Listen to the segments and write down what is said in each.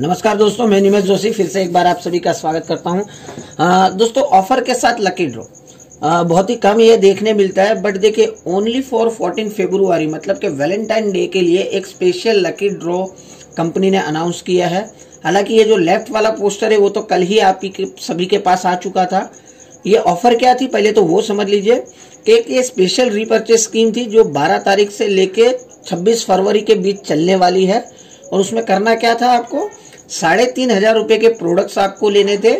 नमस्कार दोस्तों, मैं निमेश जोशी, फिर से एक बार आप सभी का स्वागत करता हूँ। दोस्तों ऑफ़र के साथ लकी ड्रॉ बहुत ही कम ये देखने मिलता है बट देखिए ओनली फॉर 14 फरवरी मतलब कि वैलेंटाइन डे के लिए एक स्पेशल लकी ड्रॉ कंपनी ने अनाउंस किया है। हालाँकि ये जो लेफ़्ट वाला पोस्टर है, वो तो कल ही आप के, सभी के पास आ चुका था। ये ऑफ़र क्या थी? पहले तो वो समझ लीजिए कि एक ये स्पेशल रीपर्चेज स्कीम थी, जो 12 तारीख से लेके 26 फरवरी के बीच चलने वाली है। और उसमें करना क्या था आपको? साढ़े तीन हज़ार रुपए के प्रोडक्ट्स आपको लेने थे।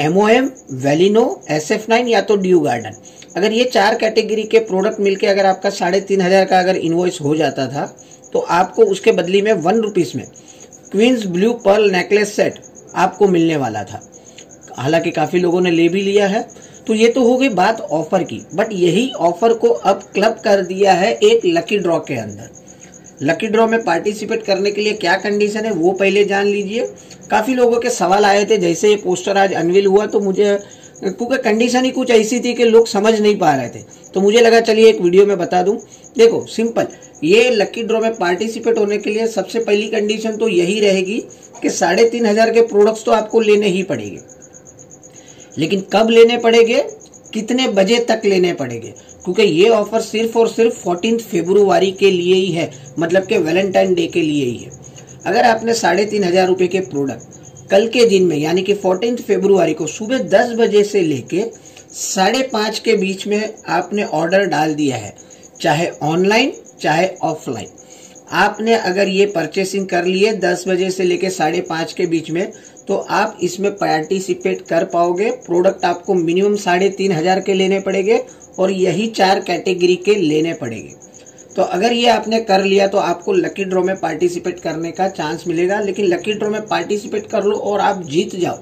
एमओएम वेलिनो एस एफ़ नाइन या तो ड्यू गार्डन अगर ये चार कैटेगरी के प्रोडक्ट मिलके अगर आपका साढ़े तीन हज़ार का अगर इन्वॉइस हो जाता था तो आपको उसके बदली में वन रुपीज़ में queens blue pearl necklace set आपको मिलने वाला था। हालाँकि काफ़ी लोगों ने ले भी लिया है। तो ये तो हो गई बात ऑफ़र की बट यही ऑफ़र को अब क्लब कर दिया है एक लकी ड्रॉ के अंदर। लकी ड्रॉ में पार्टिसिपेट करने के लिए क्या कंडीशन है, वो पहले जान लीजिए। काफ़ी लोगों के सवाल आए थे, जैसे ये पोस्टर आज अनवील हुआ तो मुझे, क्योंकि कंडीशन ही कुछ ऐसी थी कि लोग समझ नहीं पा रहे थे। तो मुझे लगा चलिए एक वीडियो में बता दूँ। देखो सिंपल ये लकी ड्रॉ में पार्टिसिपेट होने के लिए सबसे पहली कंडीशन तो यही रहेगी कि साढ़े तीन हज़ार के प्रोडक्ट्स तो आपको लेने ही पड़ेंगे। लेकिन कब लेने पड़ेंगे? कितने बजे तक लेने पड़ेंगे? क्योंकि ये ऑफ़र सिर्फ़ और सिर्फ़ फोर्टीन फेब्रुआरी के लिए ही है मतलब के वैलेंटाइन डे के लिए ही है। अगर आपने साढ़े तीन हज़ार रुपए के प्रोडक्ट कल के दिन में, यानी कि फोर्टीन फेब्रुआरी को सुबह दस बजे से लेके साढ़े पाँच के बीच में आपने ऑर्डर डाल दिया है, चाहे ऑनलाइन चाहे ऑफलाइन आपने अगर ये परचेसिंग कर लिए दस बजे से लेके साढ़े पाँच के बीच में तो आप इसमें पार्टिसिपेट कर पाओगे। प्रोडक्ट आपको मिनिमम साढ़े तीन हज़ार के लेने पड़ेंगे और यही चार कैटेगरी के लेने पड़ेंगे। तो अगर ये आपने कर लिया तो आपको लकी ड्रॉ में पार्टिसिपेट करने का चांस मिलेगा, लेकिन लकी ड्रॉ में पार्टिसिपेट कर लो और आप जीत जाओ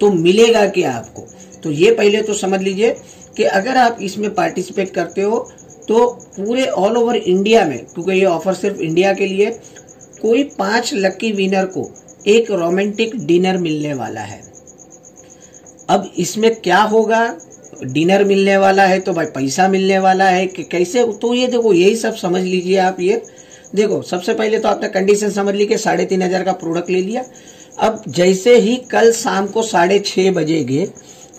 तो मिलेगा क्या आपको? तो ये पहले तो समझ लीजिए कि अगर आप इसमें पार्टिसिपेट करते हो तो पूरे ऑल ओवर इंडिया में, क्योंकि ये ऑफ़र सिर्फ़ इंडिया के लिए, कोई पाँच लकी विनर को एक रोमांटिक डिनर मिलने वाला है। अब इसमें क्या होगा? डिनर मिलने वाला है तो भाई पैसा मिलने वाला है कि कैसे? तो ये देखो, यही सब समझ लीजिए आप ये। देखो, सबसे पहले तो आपने कंडीशन समझ ली कि साढ़े तीन हज़ार का प्रोडक्ट ले लिया। अब जैसे ही कल शाम को साढ़े छह बजे गए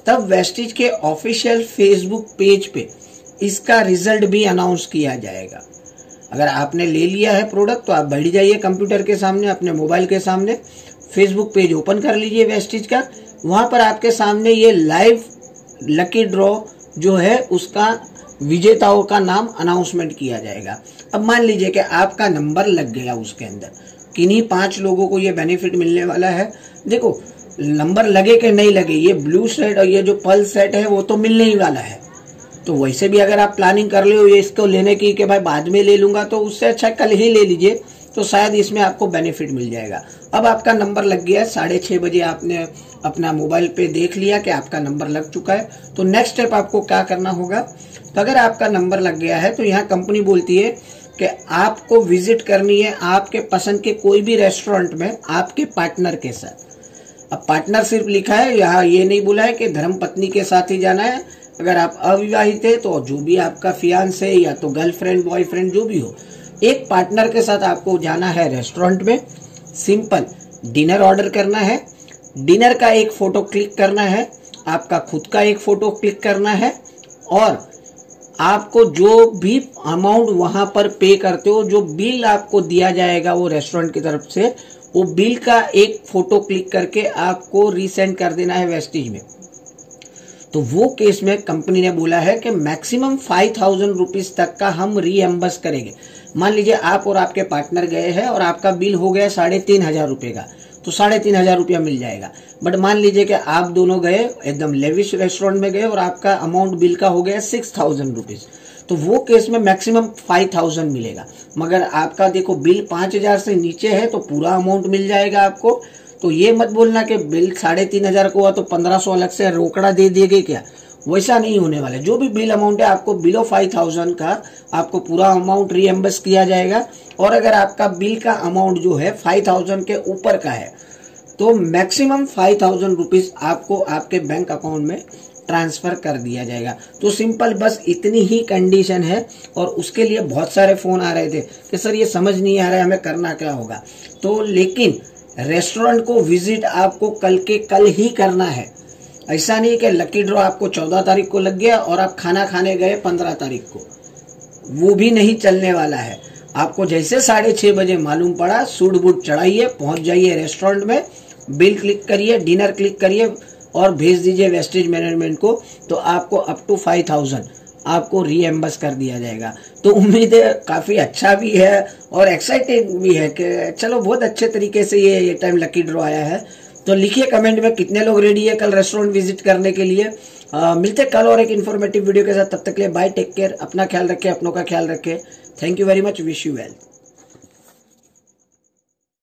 तब वेस्टिज के ऑफिशियल फेसबुक पेज पे इसका रिज़ल्ट भी अनाउंस किया जाएगा। अगर आपने ले लिया है प्रोडक्ट तो आप बैठ जाइए कंप्यूटर के सामने, अपने मोबाइल के सामने फेसबुक पेज ओपन कर लीजिए वेस्टिज का। वहाँ पर आपके सामने ये लाइव लकी ड्रॉ जो है, उसका विजेताओं का नाम अनाउंसमेंट किया जाएगा। अब मान लीजिए कि आपका नंबर लग गया उसके अंदर। किन्हीं पाँच लोगों को ये बेनिफिट मिलने वाला है। देखो नंबर लगे कि नहीं लगे, ये ब्लू सेट और ये जो पल सेट है, वो तो मिलने ही वाला है। तो वैसे भी अगर आप प्लानिंग कर ले ये इसको लेने की कि भाई बाद में ले लूँगा तो उससे अच्छा कल ही ले लीजिए तो शायद इसमें आपको बेनिफिट मिल जाएगा। अब आपका नंबर लग गया है साढ़े छह बजे आपने अपना मोबाइल पे देख लिया कि आपका नंबर लग चुका है। तो नेक्स्ट स्टेप आपको क्या करना होगा? तो अगर आपका नंबर लग गया है तो यहाँ कंपनी बोलती है कि आपको विज़िट करनी है आपके पसंद के कोई भी रेस्टोरेंट में आपके पार्टनर के साथ। अब पार्टनर सिर्फ़ लिखा है, यहाँ ये नहीं बोला है कि धर्म पत्नी के साथ ही जाना है अगर आप अविवाहित है तो जो भी आपका फियांस है या तो गर्लफ्रेंड बॉयफ्रेंड जो भी हो, एक पार्टनर के साथ आपको जाना है रेस्टोरेंट में। सिंपल डिनर ऑर्डर करना है। डिनर का एक फ़ोटो क्लिक करना है। आपका खुद का एक फ़ोटो क्लिक करना है। और आपको जो भी अमाउंट वहाँ पर पे करते हो, जो बिल आपको दिया जाएगा वो रेस्टोरेंट की तरफ़ से, वो बिल का एक फ़ोटो क्लिक करके आपको रीसेंड कर देना है वेस्टिज में। तो वो केस में कंपनी ने बोला है कि मैक्सिमम फाइव थाउज़ेंड रुपीज़ तक का हम रीएम्बर्स करेंगे। मान लीजिए आप और आपके पार्टनर गए हैं और आपका बिल हो गया साढ़े तीन हज़ार रुपए का तो साढ़े तीन हज़ार रुपया मिल जाएगा। बट मान लीजिए कि आप दोनों गए, एकदम लेविश रेस्टोरेंट में गए और आपका अमाउंट बिल का हो गया सिक्स थाउज़ेंड रुपीज़ तो वो केस में मैक्सिमम फाइव थाउज़ेंड मिलेगा। मगर आपका देखो बिल पाँच हज़ार से नीचे है तो पूरा अमाउंट मिल जाएगा आपको। तो ये मत बोलना कि बिल साढ़े तीन हज़ार को हुआ तो पंद्रह सौ अलग से रोकड़ा दे दिएगे क्या? वैसा नहीं होने वाला। जो भी बिल अमाउंट है, आपको बिलो फाइव थाउज़ेंड का आपको पूरा अमाउंट रीएम्बर्स किया जाएगा। और अगर आपका बिल का अमाउंट जो है फाइव थाउज़ेंड के ऊपर का है तो मैक्सिमम फाइव थाउज़ेंड रुपीज़ आपको आपके बैंक अकाउंट में ट्रांसफ़र कर दिया जाएगा। तो सिंपल बस इतनी ही कंडीशन है और उसके लिए बहुत सारे फ़ोन आ रहे थे कि सर ये समझ नहीं आ रहा है, हमें करना क्या होगा? तो लेकिन रेस्टोरेंट को विज़िट आपको कल के कल ही करना है। ऐसा नहीं कि लकी ड्रॉ आपको चौदह तारीख को लग गया और आप खाना खाने गए पंद्रह तारीख को। वो भी नहीं चलने वाला है। आपको जैसे साढ़े छह बजे मालूम पड़ा सूट बूट चढ़ाइए, पहुँच जाइए रेस्टोरेंट में, बिल क्लिक करिए, डिनर क्लिक करिए और भेज दीजिए वेस्टेज मैनेजमेंट को तो आपको अप टू फाइव थाउज़ेंड आपको रीएम्बर्स कर दिया जाएगा। तो उम्मीद है काफ़ी अच्छा भी है और एक्साइटेड भी है कि चलो बहुत अच्छे तरीके से ये ये टाइम लकी ड्रॉ आया है। तो लिखिए कमेंट में कितने लोग रेडी है कल रेस्टोरेंट विज़िट करने के लिए। आ, मिलते कल और एक इन्फॉर्मेटिव वीडियो के साथ। तब तक के लिए बाय टेक केयर अपना ख्याल रखें अपनों का ख्याल रखें। Thank you very much wish you well